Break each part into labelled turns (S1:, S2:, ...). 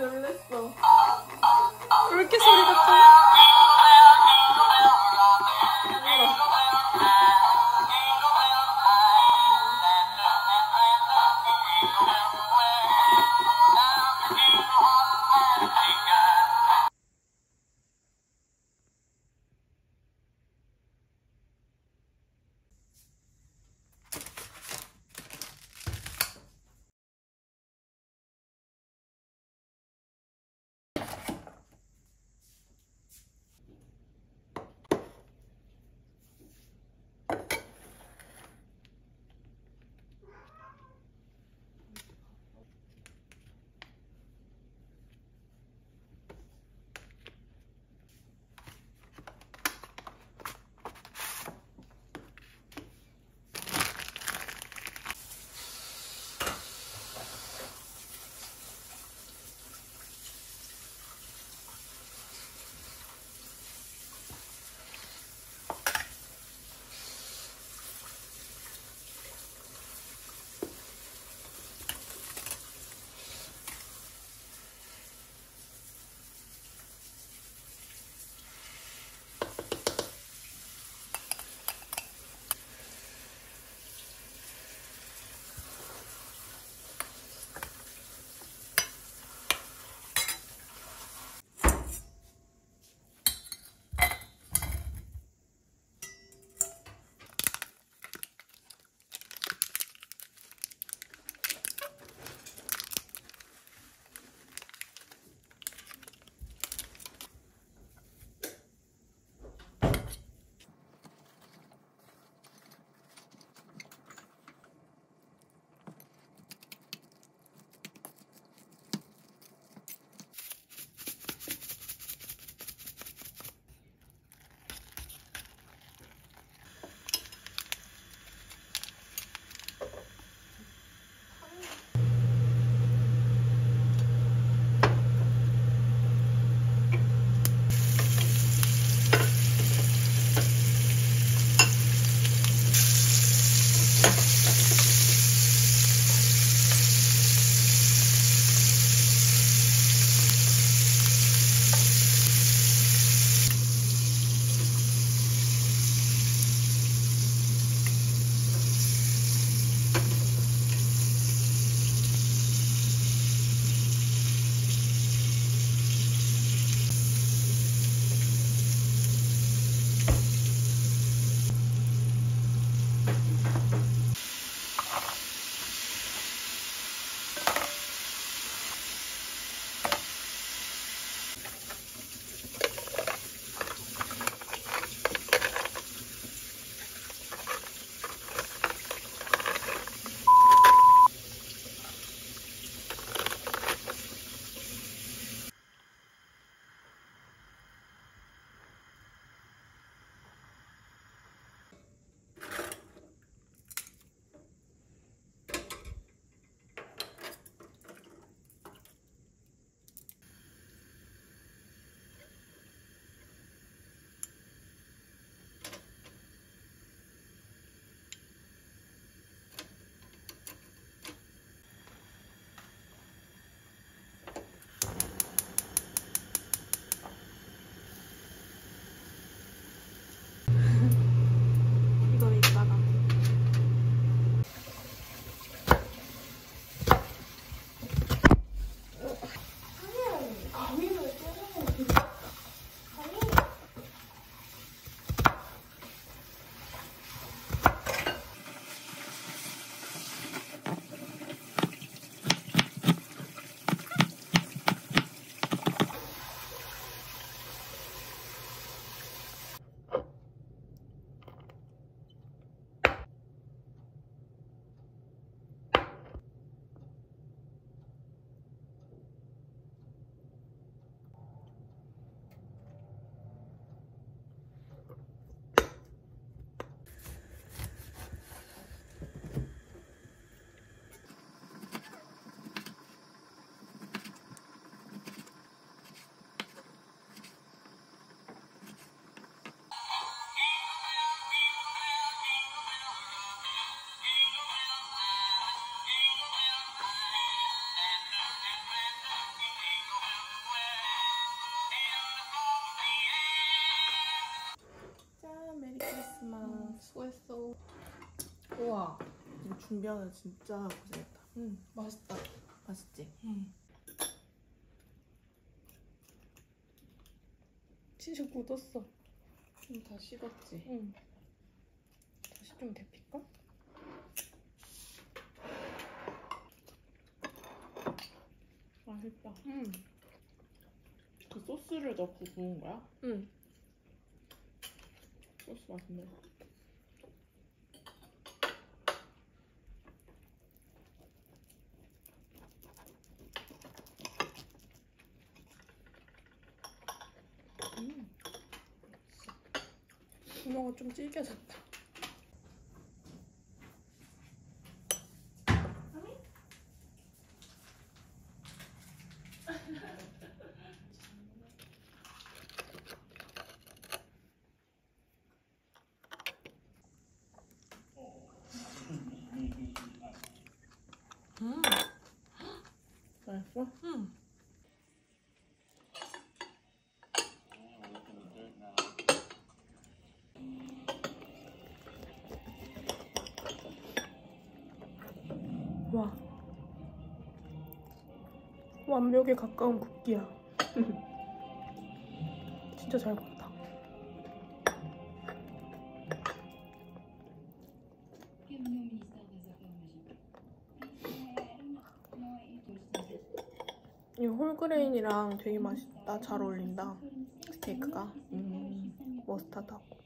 S1: 놀랬어.
S2: 왜 이렇게 소리 가 커?
S3: 준비하느라 진짜 고생했다.
S4: 응, 맛있다.
S3: 맛있지?
S4: 응. 진짜 굳었어.
S3: 좀 다 식었지?
S4: 응. 다시 좀 데필까?
S3: 맛있다.
S4: 응.
S3: 그 소스를 넣고 구운 거야?
S4: 응.
S3: 소스 맛있네.
S4: 좀 질겨졌다. 음,
S3: 맛있어?
S4: 음. 와. 완벽에 가까운 굽기야. 진짜 잘
S5: Afirmações.
S4: 이 홀그레인이랑 되게 맛있다. 잘 어울린다. 스테이크가.
S3: 음.
S4: 머스타드하고.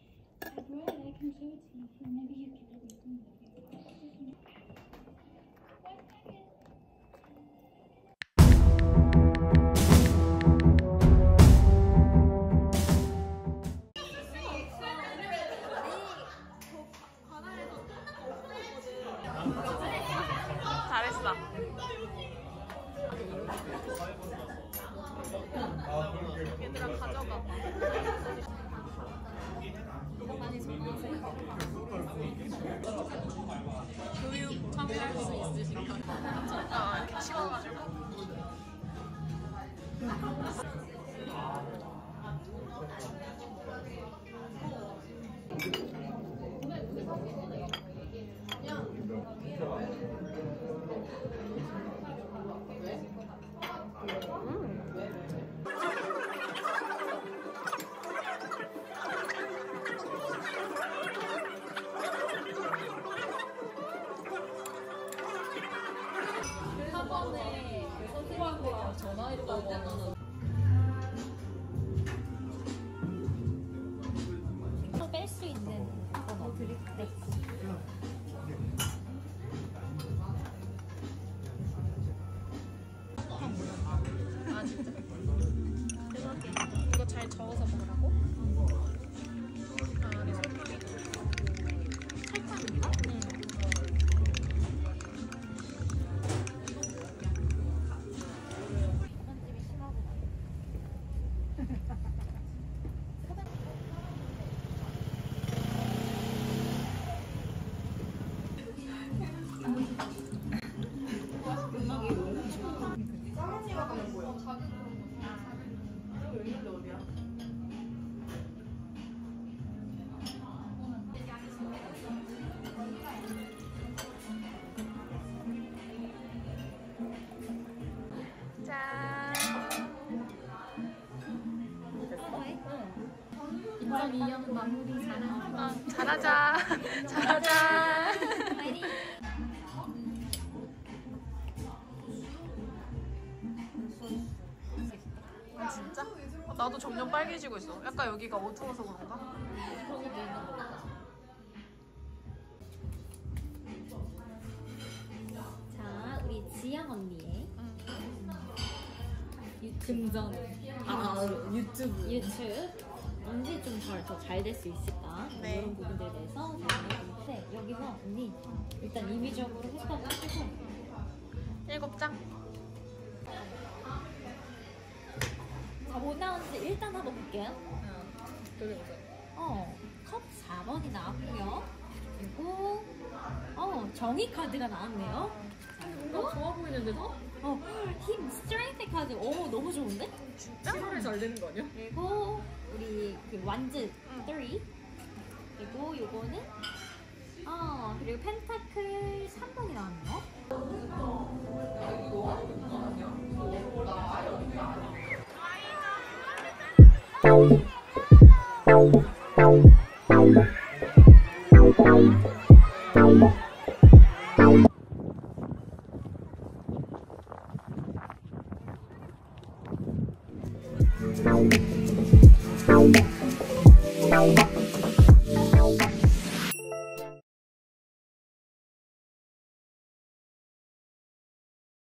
S4: 잘하자. 잘하자. 아, 진짜? 아, 나도 점점 빨개지고 있어. 약간 여기가 어두워서 그런가?
S5: 자, 우리 지영 언니의 응. 유튜브. 등전. 아, 유튜브. 유튜브. 언제 좀 더 잘 될 수 있을까
S4: 네.
S5: 이런 부분들에 대해서 고민해보는데 여기서 언니 일단 임의적으로 생각을 해서
S4: 일곱 장?
S5: 자, 뭐 나오는지 일단 한번 볼게요
S4: 보자.
S5: 어, 컵 4번이 나왔고요 그리고 어, 정의 카드가 나왔네요 자, 그리고
S4: 좋아 보이는데, 너?
S5: 어, 힘, 스트렝스까지. 오, 어, 너무 좋은데?
S4: 진짜? 치료를 잘 되는 거 아니야?
S5: 그리고 우리 그 완즈 3. 그리고 요거는 어, 그리고 펜타클 3번이 나왔네요.
S6: 음.